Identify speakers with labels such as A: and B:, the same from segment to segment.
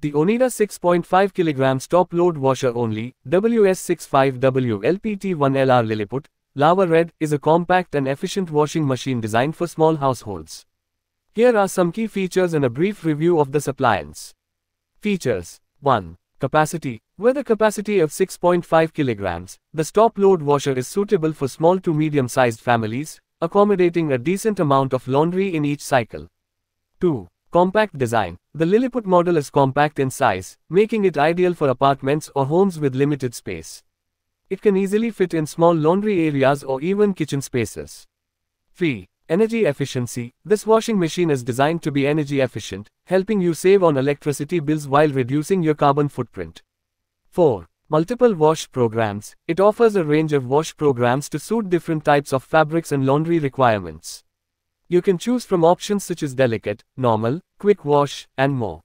A: The Onida 6.5 kg top load washer only, WS65W LPT1LR Liliput, Lava Red, is a compact and efficient washing machine designed for small households. Here are some key features and a brief review of this appliance. Features 1. Capacity With a capacity of 6.5 kilograms, the top load washer is suitable for small to medium sized families, accommodating a decent amount of laundry in each cycle. 2. Compact design. The Liliput model is compact in size, making it ideal for apartments or homes with limited space. It can easily fit in small laundry areas or even kitchen spaces. 3. Energy efficiency. This washing machine is designed to be energy efficient, helping you save on electricity bills while reducing your carbon footprint. 4. Multiple wash programs. It offers a range of wash programs to suit different types of fabrics and laundry requirements. You can choose from options such as delicate, normal, quick wash, and more.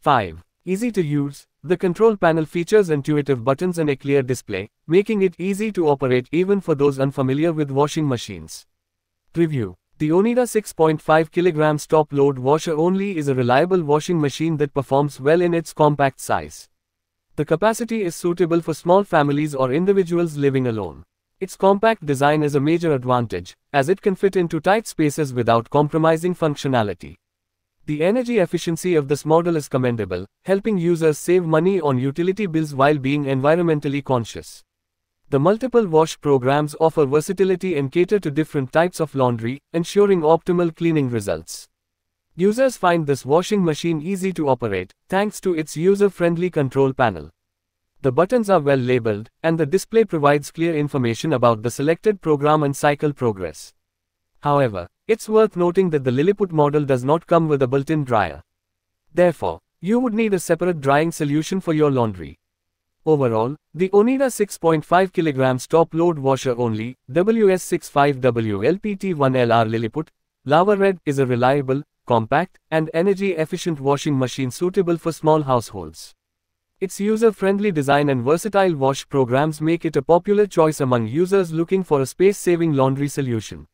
A: 5. Easy to use. The control panel features intuitive buttons and a clear display, making it easy to operate even for those unfamiliar with washing machines. Review The Onida 6.5 kg top load washer only is a reliable washing machine that performs well in its compact size. The capacity is suitable for small families or individuals living alone. Its compact design is a major advantage, as it can fit into tight spaces without compromising functionality. The energy efficiency of this model is commendable, helping users save money on utility bills while being environmentally conscious. The multiple wash programs offer versatility and cater to different types of laundry, ensuring optimal cleaning results. Users find this washing machine easy to operate, thanks to its user-friendly control panel. The buttons are well labeled, and the display provides clear information about the selected program and cycle progress. However, it's worth noting that the Liliput model does not come with a built-in dryer. Therefore, you would need a separate drying solution for your laundry. Overall, the Onida 6.5 kg top load washer only, WS65W LPT1LR Liliput, Lava Red is a reliable, compact, and energy-efficient washing machine suitable for small households. Its user-friendly design and versatile wash programs make it a popular choice among users looking for a space-saving laundry solution.